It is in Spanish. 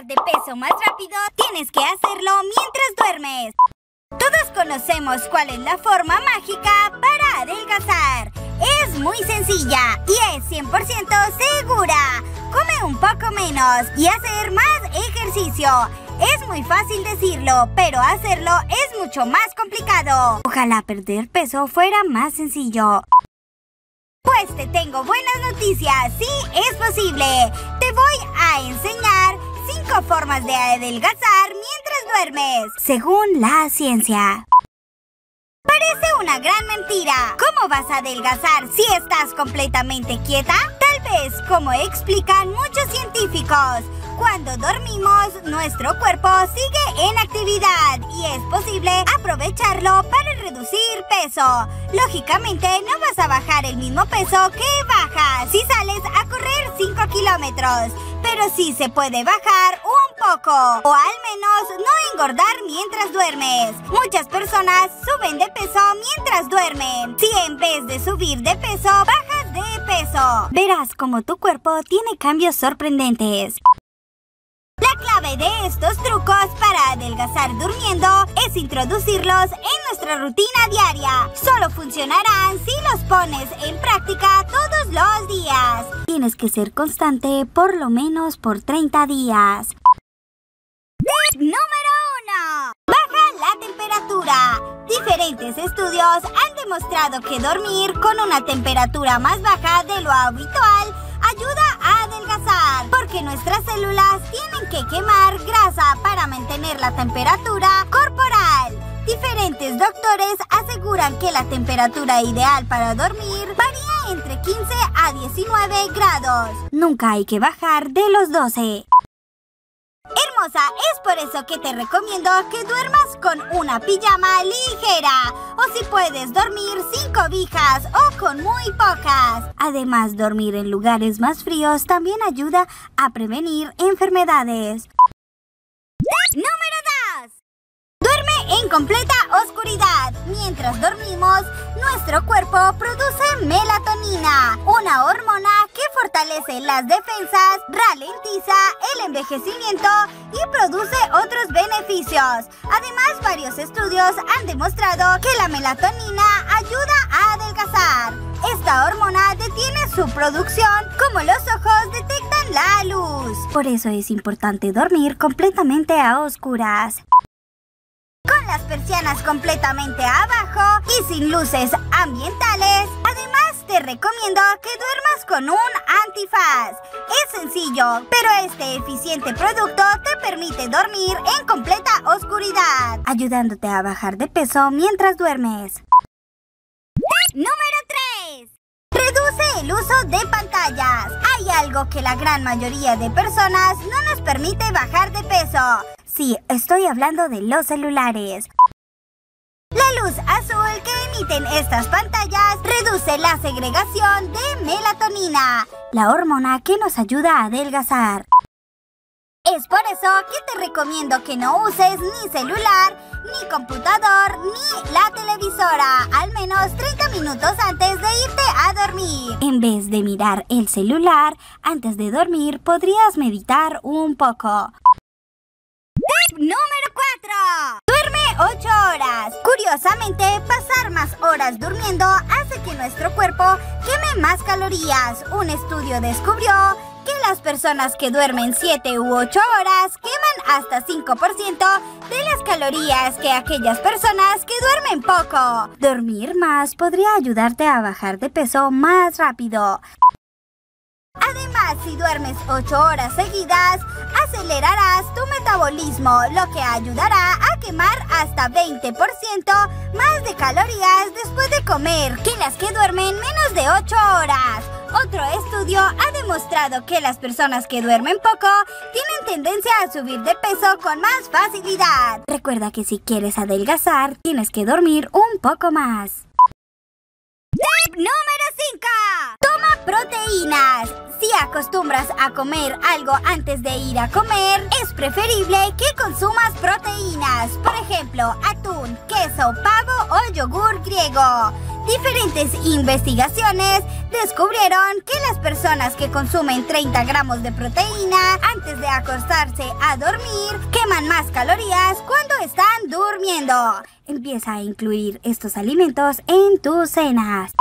de peso más rápido, tienes que hacerlo mientras duermes. Todos conocemos cuál es la forma mágica para adelgazar. Es muy sencilla y es 100% segura. Come un poco menos y hacer más ejercicio. Es muy fácil decirlo, pero hacerlo es mucho más complicado. Ojalá perder peso fuera más sencillo. Pues te tengo buenas noticias, sí es posible. Te voy a enseñar 5 formas de adelgazar mientras duermes, según la ciencia. Parece una gran mentira. ¿Cómo vas a adelgazar si estás completamente quieta? Tal vez como explican muchos científicos. Cuando dormimos, nuestro cuerpo sigue en actividad y es posible aprovecharlo para reducir peso. Lógicamente, no vas a bajar el mismo peso que bajas si sales a correr 5 kilómetros, pero sí se puede bajar un o al menos no engordar mientras duermes. Muchas personas suben de peso mientras duermen. Si en vez de subir de peso, bajas de peso, verás como tu cuerpo tiene cambios sorprendentes. La clave de estos trucos para adelgazar durmiendo es introducirlos en nuestra rutina diaria. Solo funcionarán si los pones en práctica todos los días. Tienes que ser constante por lo menos por 30 días. número 1. Baja la Diferentes estudios han demostrado que dormir con una temperatura más baja de lo habitual ayuda a adelgazar porque nuestras células tienen que quemar grasa para mantener la temperatura corporal. Diferentes doctores aseguran que la temperatura ideal para dormir varía entre 15 a 19 grados. Nunca hay que bajar de los 12. Es por eso que te recomiendo que duermas con una pijama ligera o si puedes dormir sin cobijas o con muy pocas. Además, dormir en lugares más fríos también ayuda a prevenir enfermedades. Número 2. Duerme en completa oscuridad. Mientras dormimos, nuestro cuerpo produce melatonina, una hormona fortalece las defensas, ralentiza el envejecimiento y produce otros beneficios. Además, varios estudios han demostrado que la melatonina ayuda a adelgazar. Esta hormona detiene su producción como los ojos detectan la luz. Por eso es importante dormir completamente a oscuras con las persianas completamente abajo y sin luces ambientales. Además, te recomiendo que duermas con un antifaz. Es sencillo, pero este eficiente producto te permite dormir en completa oscuridad, ayudándote a bajar de peso mientras duermes. Número 3. Reduce el uso de pantallas. Hay algo que la gran mayoría de personas no nos permite bajar de peso. Sí, estoy hablando de los celulares. La luz azul que emiten estas pantallas reduce la segregación de melatonina, la hormona que nos ayuda a adelgazar. Es por eso que te recomiendo que no uses ni celular, ni computador, ni la televisora, al menos 30 minutos antes de irte a dormir. En vez de mirar el celular, antes de dormir podrías meditar un poco. Número 4. Duerme 8 horas. Curiosamente, pasar más horas durmiendo hace que nuestro cuerpo queme más calorías. Un estudio descubrió que las personas que duermen 7 u 8 horas queman hasta 5% de las calorías que aquellas personas que duermen poco. Dormir más podría ayudarte a bajar de peso más rápido. Además, si duermes 8 horas seguidas, acelerarás tu metabolismo, lo que ayudará a quemar hasta 20% más de calorías después de comer que las que duermen menos de 8 horas. Otro estudio ha demostrado que las personas que duermen poco tienen tendencia a subir de peso con más facilidad. Recuerda que si quieres adelgazar, tienes que dormir un poco más. Tip número 5. Toma Si acostumbras a comer algo antes de ir a comer, es preferible que consumas proteínas. Por ejemplo, atún, queso, pavo o yogur griego. Diferentes investigaciones descubrieron que las personas que consumen 30 gramos de proteína antes de acostarse a dormir queman más calorías cuando están durmiendo. Empieza a incluir estos alimentos en tus cenas.